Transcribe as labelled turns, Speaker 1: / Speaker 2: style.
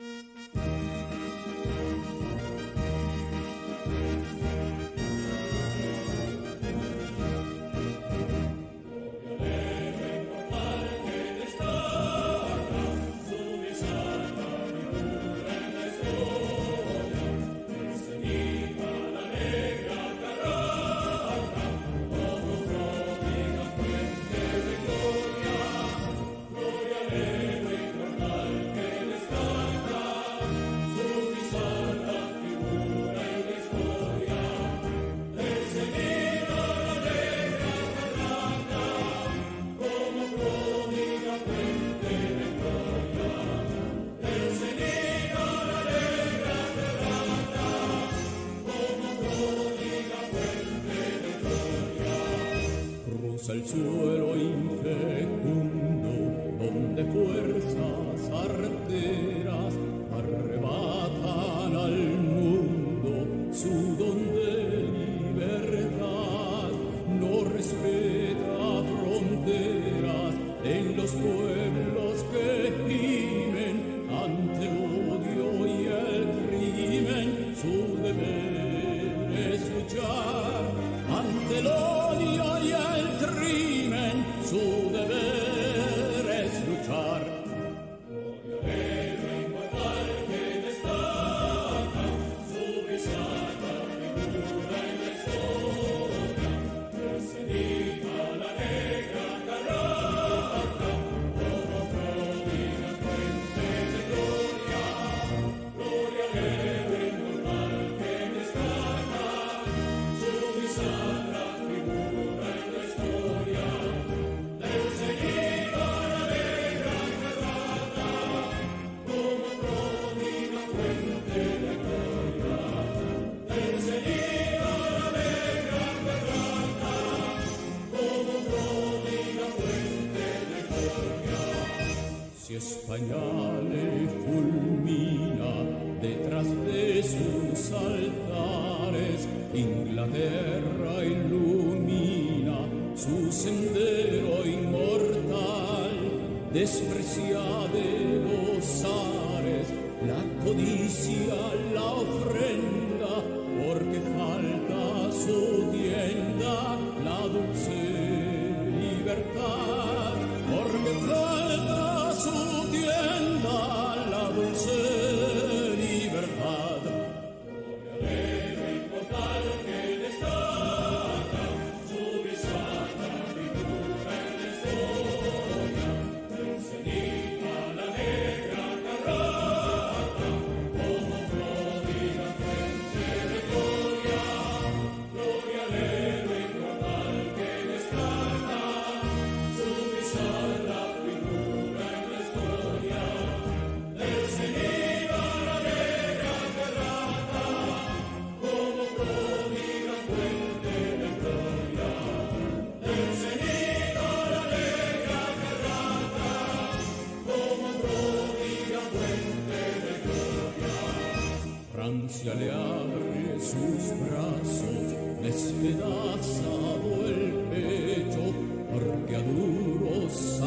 Speaker 1: Amen. El suelo infecundo, donde fuerzas arteras arrebatan Riemen zu der Si España le fulmina detrás de sus altares, Inglaterra ilumina su sendero inmortal, desprecia de los ares la codicia, la ofrenda, porque falta su tienda, Francia le abre sus brazos, despedazado el pecho, porque a duros